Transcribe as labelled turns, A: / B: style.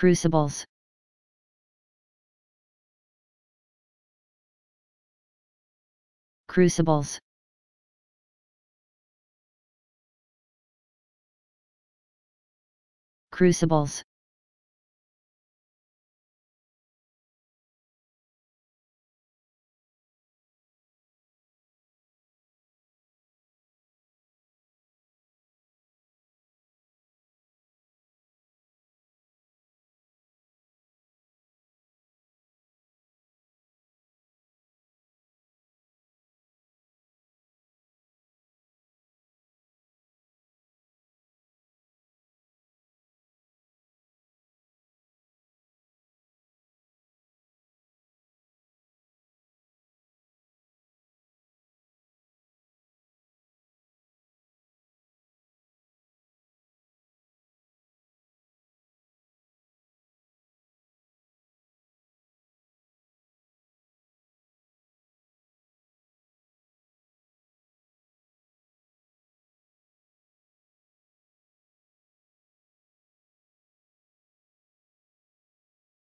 A: Crucibles. Crucibles. Crucibles.